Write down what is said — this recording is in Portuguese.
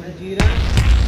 Madiran